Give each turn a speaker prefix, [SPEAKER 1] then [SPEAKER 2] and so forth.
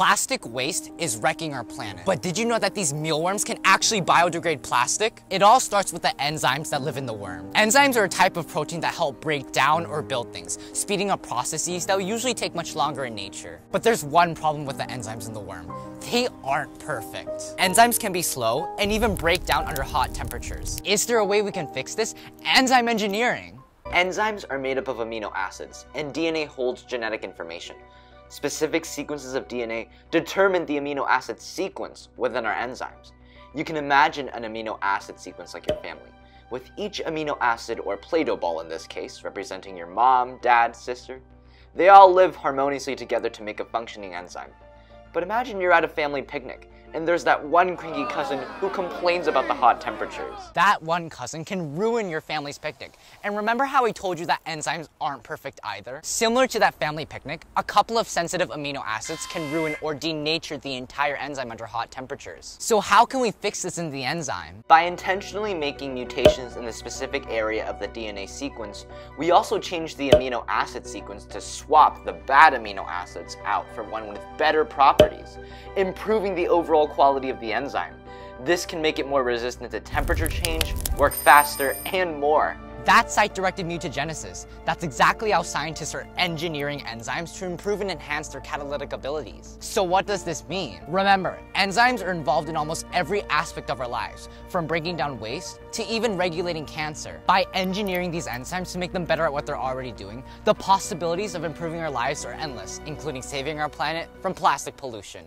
[SPEAKER 1] Plastic waste is wrecking our planet. But did you know that these mealworms can actually biodegrade plastic? It all starts with the enzymes that live in the worm. Enzymes are a type of protein that help break down or build things, speeding up processes that usually take much longer in nature. But there's one problem with the enzymes in the worm. They aren't perfect. Enzymes can be slow and even break down under hot temperatures. Is there a way we can fix this? Enzyme engineering.
[SPEAKER 2] Enzymes are made up of amino acids, and DNA holds genetic information. Specific sequences of DNA determine the amino acid sequence within our enzymes. You can imagine an amino acid sequence like your family, with each amino acid, or Play-Doh ball in this case, representing your mom, dad, sister. They all live harmoniously together to make a functioning enzyme. But imagine you're at a family picnic and there's that one cranky cousin who complains about the hot temperatures.
[SPEAKER 1] That one cousin can ruin your family's picnic. And remember how I told you that enzymes aren't perfect either? Similar to that family picnic, a couple of sensitive amino acids can ruin or denature the entire enzyme under hot temperatures. So how can we fix this in the enzyme?
[SPEAKER 2] By intentionally making mutations in the specific area of the DNA sequence, we also change the amino acid sequence to swap the bad amino acids out for one with better properties, improving the overall quality of the enzyme. This can make it more resistant to temperature change, work faster, and more.
[SPEAKER 1] That's site-directed mutagenesis. That's exactly how scientists are engineering enzymes to improve and enhance their catalytic abilities. So what does this mean? Remember, enzymes are involved in almost every aspect of our lives, from breaking down waste to even regulating cancer. By engineering these enzymes to make them better at what they're already doing, the possibilities of improving our lives are endless, including saving our planet from plastic pollution.